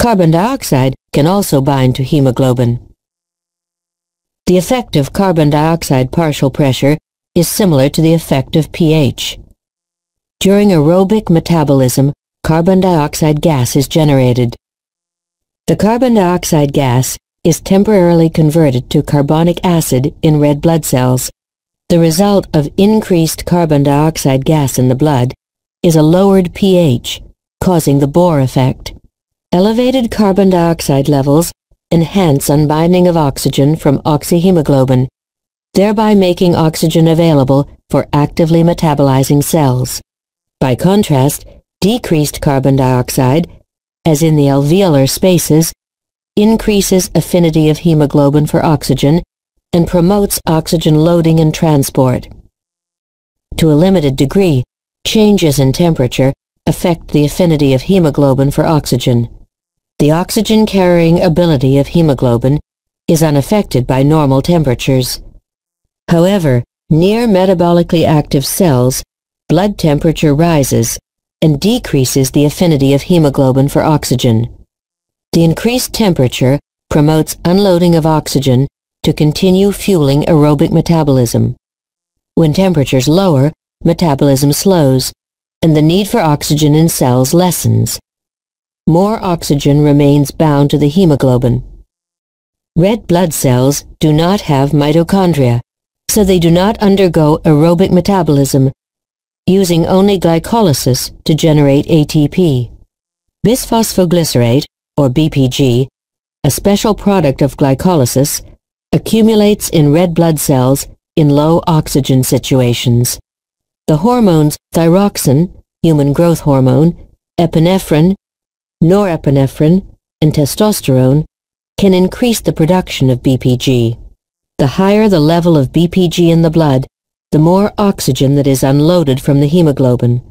Carbon dioxide can also bind to hemoglobin. The effect of carbon dioxide partial pressure is similar to the effect of pH. During aerobic metabolism, carbon dioxide gas is generated. The carbon dioxide gas is temporarily converted to carbonic acid in red blood cells. The result of increased carbon dioxide gas in the blood is a lowered pH, causing the Bohr effect. Elevated carbon dioxide levels enhance unbinding of oxygen from oxyhemoglobin, thereby making oxygen available for actively metabolizing cells. By contrast, decreased carbon dioxide, as in the alveolar spaces, increases affinity of hemoglobin for oxygen and promotes oxygen loading and transport. To a limited degree, changes in temperature affect the affinity of hemoglobin for oxygen. The oxygen-carrying ability of hemoglobin is unaffected by normal temperatures. However, near metabolically active cells, blood temperature rises and decreases the affinity of hemoglobin for oxygen. The increased temperature promotes unloading of oxygen to continue fueling aerobic metabolism. When temperatures lower, metabolism slows, and the need for oxygen in cells lessens more oxygen remains bound to the hemoglobin. Red blood cells do not have mitochondria, so they do not undergo aerobic metabolism, using only glycolysis to generate ATP. Bisphosphoglycerate, or BPG, a special product of glycolysis, accumulates in red blood cells in low oxygen situations. The hormones thyroxine, human growth hormone, epinephrine, norepinephrine, and testosterone can increase the production of BPG. The higher the level of BPG in the blood, the more oxygen that is unloaded from the hemoglobin.